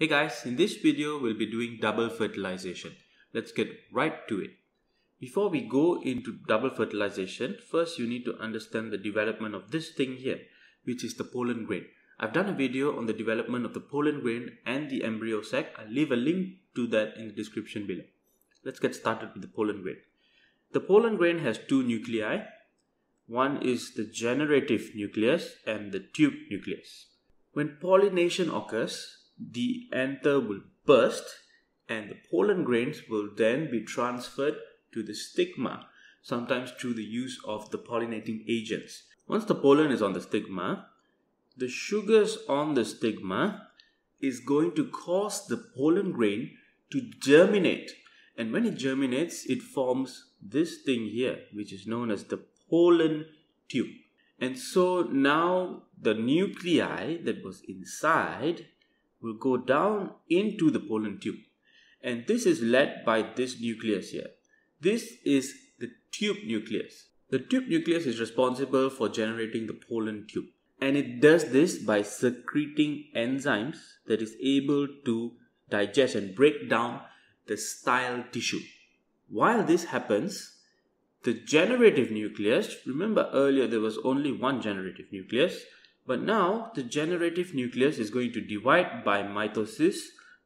Hey guys, in this video we'll be doing double fertilization. Let's get right to it. Before we go into double fertilization, first you need to understand the development of this thing here, which is the pollen grain. I've done a video on the development of the pollen grain and the embryo sac. I'll leave a link to that in the description below. Let's get started with the pollen grain. The pollen grain has two nuclei. One is the generative nucleus and the tube nucleus. When pollination occurs, the anther will burst and the pollen grains will then be transferred to the stigma, sometimes through the use of the pollinating agents. Once the pollen is on the stigma, the sugars on the stigma is going to cause the pollen grain to germinate. And when it germinates, it forms this thing here, which is known as the pollen tube. And so now the nuclei that was inside will go down into the pollen tube. And this is led by this nucleus here. This is the tube nucleus. The tube nucleus is responsible for generating the pollen tube. And it does this by secreting enzymes that is able to digest and break down the style tissue. While this happens, the generative nucleus, remember earlier there was only one generative nucleus, but now the generative nucleus is going to divide by mitosis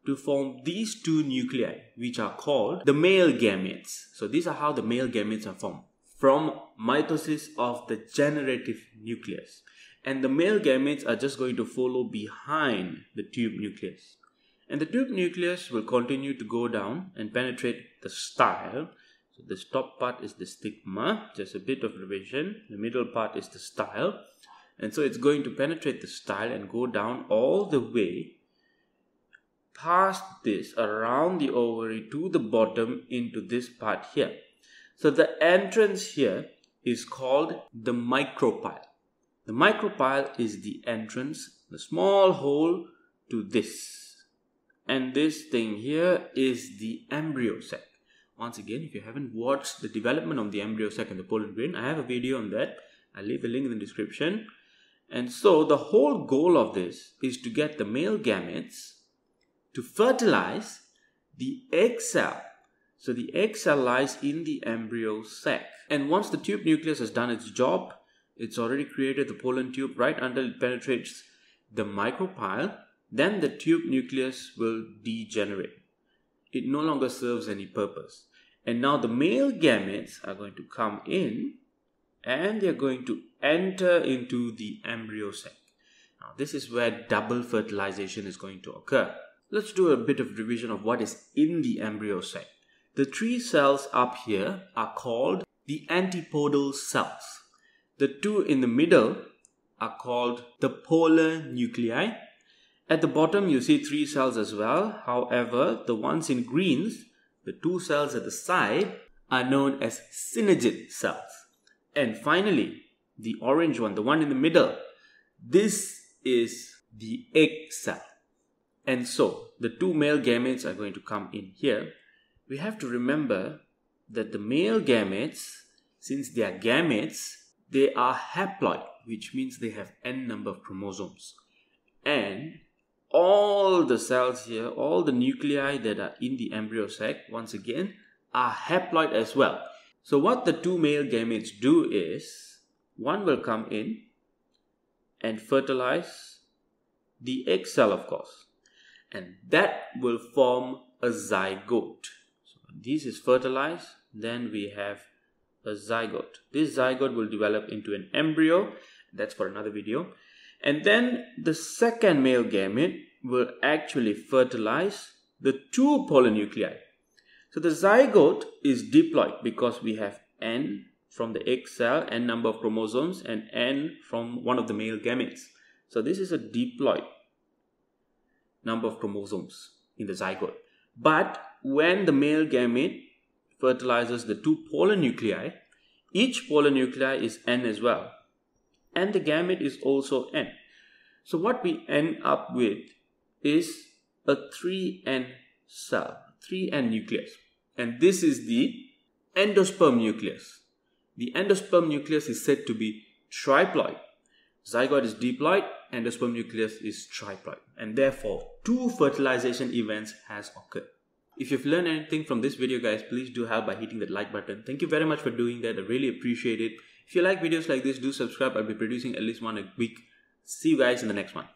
to form these two nuclei, which are called the male gametes. So these are how the male gametes are formed from mitosis of the generative nucleus. And the male gametes are just going to follow behind the tube nucleus. And the tube nucleus will continue to go down and penetrate the style. So this top part is the stigma, just a bit of revision. The middle part is the style and so it's going to penetrate the style and go down all the way past this around the ovary to the bottom into this part here. So the entrance here is called the micropyle the micropyle is the entrance the small hole to this. And this thing here is the embryo sac. Once again if you haven't watched the development of the embryo sac and the pollen grain i have a video on that. I'll leave a link in the description and so the whole goal of this is to get the male gametes to fertilize the egg cell. So the egg cell lies in the embryo sac. And once the tube nucleus has done its job, it's already created the pollen tube right until it penetrates the micropyle, then the tube nucleus will degenerate. It no longer serves any purpose. And now the male gametes are going to come in and they're going to enter into the embryo sac. Now, this is where double fertilization is going to occur. Let's do a bit of revision of what is in the embryo sac. The three cells up here are called the antipodal cells. The two in the middle are called the polar nuclei. At the bottom, you see three cells as well. However, the ones in greens, the two cells at the side, are known as synergid cells. And finally, the orange one, the one in the middle, this is the egg cell. And so, the two male gametes are going to come in here. We have to remember that the male gametes, since they are gametes, they are haploid, which means they have n number of chromosomes. And all the cells here, all the nuclei that are in the embryo sac, once again, are haploid as well. So what the two male gametes do is, one will come in and fertilize the egg cell of course. And that will form a zygote. So this is fertilized, then we have a zygote. This zygote will develop into an embryo. That's for another video. And then the second male gamete will actually fertilize the two polar nuclei so the zygote is diploid because we have N from the egg cell, N number of chromosomes and N from one of the male gametes. So this is a diploid number of chromosomes in the zygote. But when the male gamete fertilizes the two polar nuclei, each polar nuclei is N as well. And the gamete is also N. So what we end up with is a 3N cell, 3N nucleus and this is the endosperm nucleus. The endosperm nucleus is said to be triploid. zygote is diploid and the sperm nucleus is triploid and therefore two fertilization events has occurred. If you've learned anything from this video guys, please do help by hitting that like button. Thank you very much for doing that. I really appreciate it. If you like videos like this, do subscribe. I'll be producing at least one a week. See you guys in the next one.